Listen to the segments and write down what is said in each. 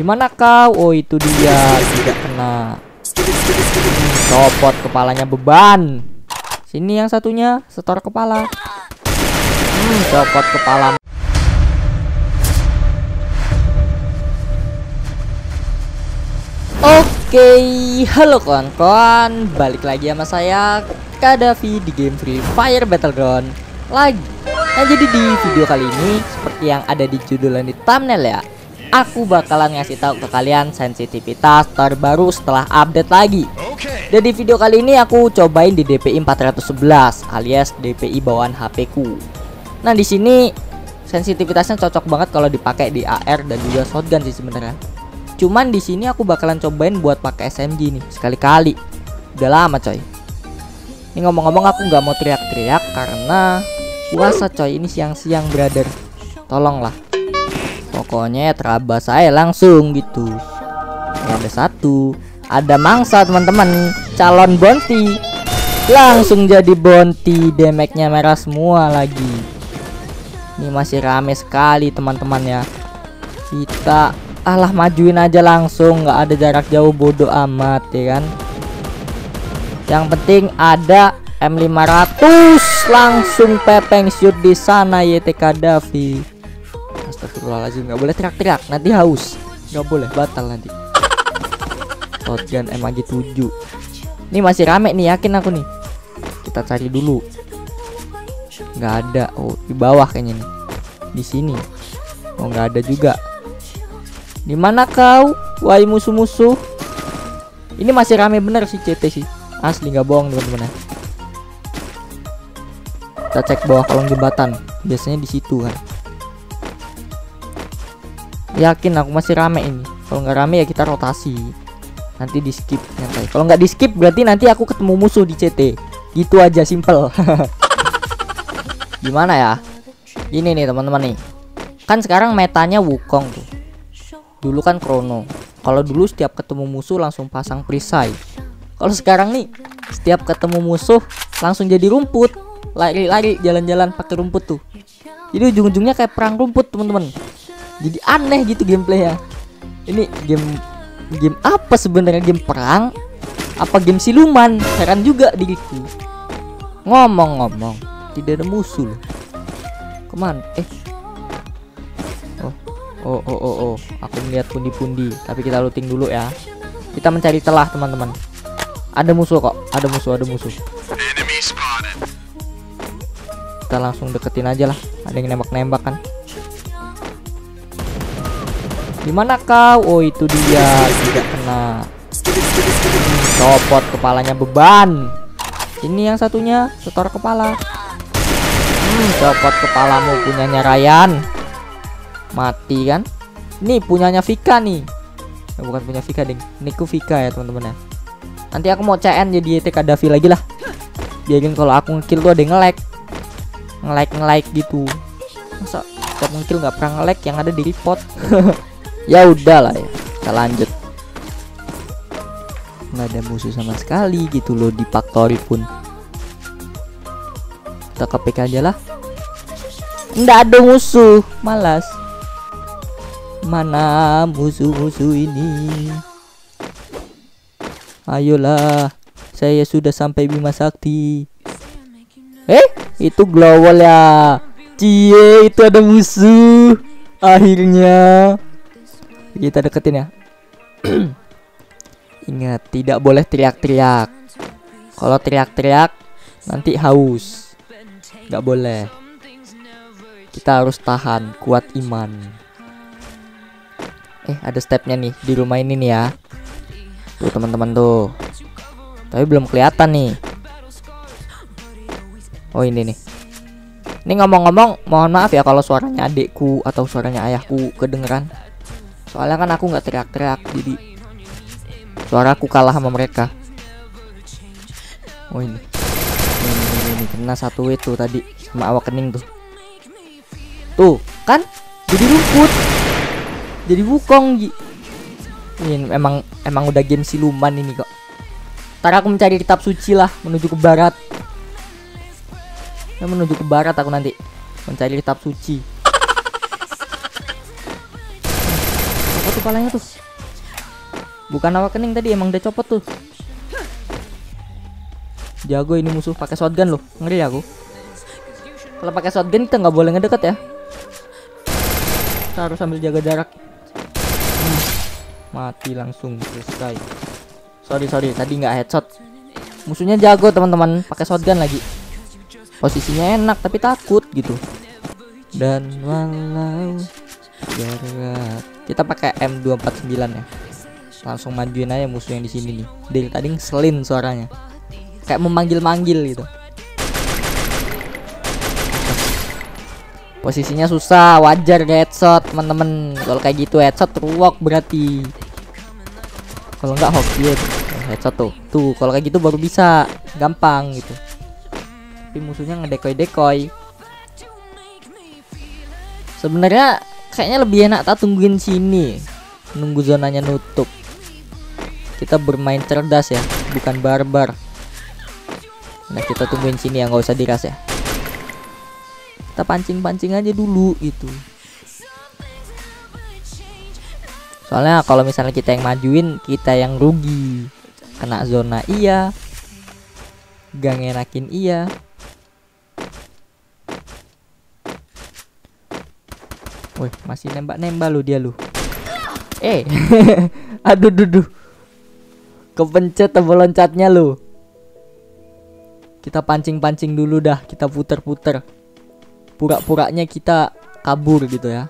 Di mana kau? Oh itu dia tidak kena. Copot kepalanya beban. Sini yang satunya setor kepala. Hmm, copot kepala. Oke, halo kawan-kawan, balik lagi sama saya Kadafi di game Free Fire Battleground lagi. Nah jadi di video kali ini seperti yang ada di judul dan di thumbnail ya, aku bakalan ngasih tahu ke kalian sensitivitas terbaru setelah update lagi. Dan di video kali ini aku cobain di DPI 411 alias DPI bawaan HP ku. Nah di sini sensitivitasnya cocok banget kalau dipakai di AR dan juga shotgun sih sebenarnya. Cuman di sini aku bakalan cobain buat pakai SMG nih sekali-kali. Udah lama coy. Ini ngomong-ngomong aku nggak mau teriak-teriak karena puasa coy ini siang-siang brother. Tolonglah. Pokoknya ya terabas saya langsung gitu. Ini ada satu, ada mangsa teman-teman, calon bonti. Langsung jadi bonti, damage-nya merah semua lagi. Ini masih rame sekali teman-teman ya. Kita alah majuin aja langsung nggak ada jarak jauh bodoh amat ya kan yang penting ada M500 langsung pepeng shoot di sana YTK Davi Astagfirullahaladzim nggak boleh teriak-teriak nanti haus nggak boleh batal nanti shotgun MAG 7 ini masih rame nih yakin aku nih kita cari dulu nggak ada oh di bawah kayaknya nih di sini oh nggak ada juga di mana kau? Wahai musuh-musuh. Ini masih rame bener sih CT sih. Asli nggak bohong teman-teman ya. Kita cek bawah kolong jembatan. Biasanya di situ kan. Yakin aku masih rame ini. Kalau nggak rame ya kita rotasi. Nanti di skip nyantai. Kalau nggak di skip berarti nanti aku ketemu musuh di CT. Gitu aja simple. Gimana ya? Ini nih teman-teman nih. Kan sekarang metanya Wukong tuh dulu kan krono kalau dulu setiap ketemu musuh langsung pasang perisai kalau sekarang nih setiap ketemu musuh langsung jadi rumput lari-lari jalan-jalan pakai rumput tuh jadi ujung-ujungnya kayak perang rumput teman-teman jadi aneh gitu gameplay ya ini game game apa sebenarnya? Game perang? Apa game siluman? Heran juga diriku. Ngomong-ngomong tidak ada musuh. Loh ke mana? Eh. Oh. Oh oh oh, aku melihat pundi-pundi, tapi kita looting dulu ya. Kita mencari telah teman-teman. Ada musuh kok, ada musuh, ada musuh. Kita langsung deketin aja lah. Ada yang nembak-nembak kan. Di mana kau? Oh itu dia, tidak kena. Copot kepalanya beban. Ini yang satunya setor kepala. Hmm, copot kepalamu punyanya Ryan. Mati kan? Ini punyanya Vika nih. Eh, bukan punya Vika ding. Ini ku Vika ya teman-teman ya. Nanti aku mau CN jadi ETK Davi lagi lah. Biarin kalau aku ngekill tuh ada nge-lag. Nge-lag nge-lag gitu. Masa setiap ngekill nggak pernah nge-lag yang ada di report ya udah lah ya kita lanjut nggak ada musuh sama sekali gitu loh di factory pun kita kpk aja lah nggak ada musuh malas Mana musuh-musuh ini? Ayolah, saya sudah sampai Bima Sakti. Eh, itu glowal ya. Cie, itu ada musuh. Akhirnya kita deketin ya. Ingat, tidak boleh teriak-teriak. Kalau teriak-teriak nanti haus. Gak boleh. Kita harus tahan, kuat iman. Eh ada stepnya nih di rumah ini nih ya Tuh teman-teman tuh Tapi belum kelihatan nih Oh ini nih Ini ngomong-ngomong mohon maaf ya kalau suaranya adikku atau suaranya ayahku kedengeran Soalnya kan aku nggak teriak-teriak jadi Suaraku kalah sama mereka. Oh ini. Ini, ini, ini, kena satu itu tadi sama awak kening tuh. Tuh kan? Jadi rumput. Jadi wukong ini emang emang udah game siluman ini kok. Ntar aku mencari kitab suci lah menuju ke barat. Ya, menuju ke barat aku nanti. Mencari kitab suci apa tuh. Bukan awak kening tadi emang udah copot tuh. Jago ini musuh pakai shotgun loh. Ngeri aku. Kalau pakai shotgun kita nggak boleh ngedeket ya. Kita harus sambil jaga jarak. Hmm, mati langsung selesai. Sorry sorry tadi nggak headshot. Musuhnya jago teman-teman pakai shotgun lagi. Posisinya enak tapi takut gitu. Dan walau berat kita pakai M249 ya. Langsung majuin aja musuh yang di sini nih. Dari tadi ngeselin suaranya. Kayak memanggil-manggil gitu. Posisinya susah, wajar headshot teman-teman. Kalau kayak gitu headshot ruwak berarti. Kalau nggak hoki ya headshot tuh. Tuh, kalau kayak gitu baru bisa, gampang gitu. Tapi musuhnya ngedekoi-dekoi. Sebenarnya kayaknya lebih enak tak tungguin sini. Nunggu zonanya nutup. Kita bermain cerdas ya, bukan barbar. Nah, kita tungguin sini ya, nggak usah diras ya kita pancing-pancing aja dulu gitu soalnya kalau misalnya kita yang majuin kita yang rugi kena zona iya gang enakin iya Woi masih nembak-nembak lu dia lu. Eh Aduh duh duh. Kepencet tombol loncatnya lu? Kita pancing-pancing dulu dah Kita puter-puter. Pura-puranya kita kabur gitu ya.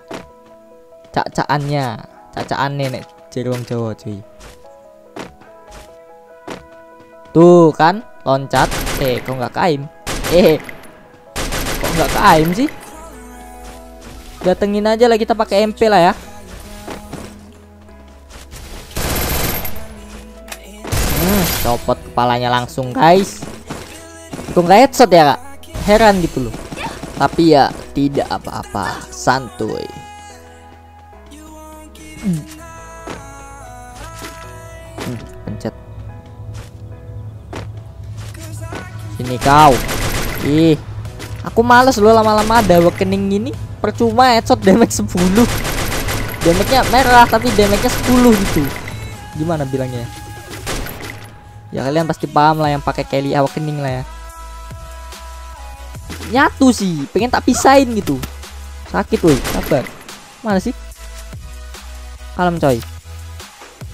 Cak-cakannya cak-cakan nenek cerong Jawa cuy. Tuh kan loncat. Eh kok nggak kaim eh kok nggak kaim sih datengin aja lah kita pakai MP lah ya hmm, copot kepalanya langsung guys kok nggak headshot ya kak heran gitu loh tapi ya tidak apa-apa, santuy. Hmm, pencet. Sini kau. Ih, aku males loh lama-lama ada awakening gini. Percuma headshot damage 10. Damage-nya merah tapi damage-nya 10 gitu. Gimana bilangnya? Ya kalian pasti paham lah yang pakai Kelly awakening lah ya. Nyatu sih pengen tak pisahin gitu. Sakit woi. Sabar. Mana sih? Kalem coy.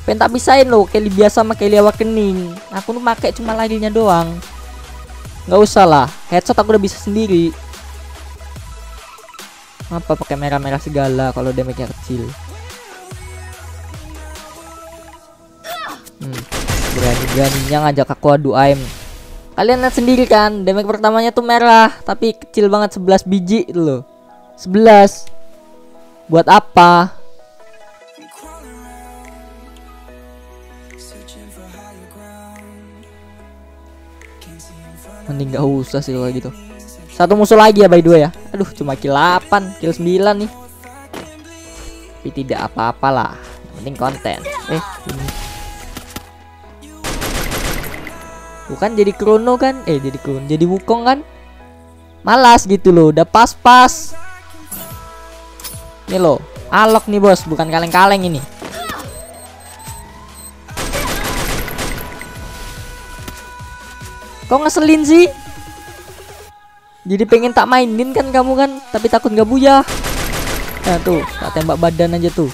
Pengen tak pisahin loh Kelly biasa sama Kelly awakening aku tuh pakai cuma larinya doang. Nggak usah lah. Headshot aku udah bisa sendiri apa pakai merah-merah segala kalau damage-nya kecil hmm, berani-beraninya ngajak aku adu aim Kalian lihat sendiri kan, damage pertamanya tuh merah, tapi kecil banget 11 biji itu loh. 11. Buat apa? Mending gak usah sih kalau gitu. Satu musuh lagi ya by the way ya. Aduh, cuma kill 8, kill 9 nih. Tapi tidak apa-apalah. Mending konten. Eh, ini. bukan jadi krono kan eh jadi krono jadi wukong kan malas gitu loh udah pas-pas ini loh alok nih bos bukan kaleng-kaleng ini kok ngeselin sih jadi pengen tak mainin kan kamu kan tapi takut nggak buyah nah tuh tak tembak badan aja tuh.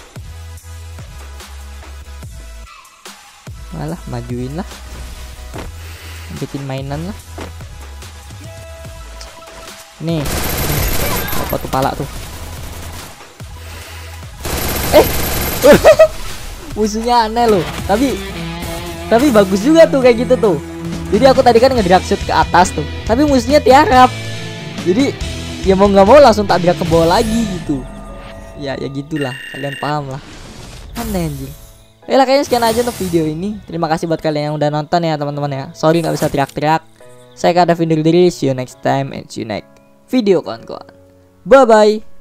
Malah majuin lah. Bikin mainan lah. Nih apa tuh pala tuh. Eh! Musuhnya aneh loh tapi tapi bagus juga tuh kayak gitu tuh. Jadi aku tadi kan ngedrag shoot ke atas tuh tapi musuhnya tiarap jadi ya mau nggak mau langsung tak ke bawah lagi gitu ya ya gitulah kalian paham lah aneh anjing Ya lah kayaknya sekian aja untuk video ini. Terima kasih buat kalian yang udah nonton ya teman-teman ya. Sorry nggak bisa teriak-teriak. Saya Kadav diri. See you next time and see you next video kawan-kawan. Bye bye.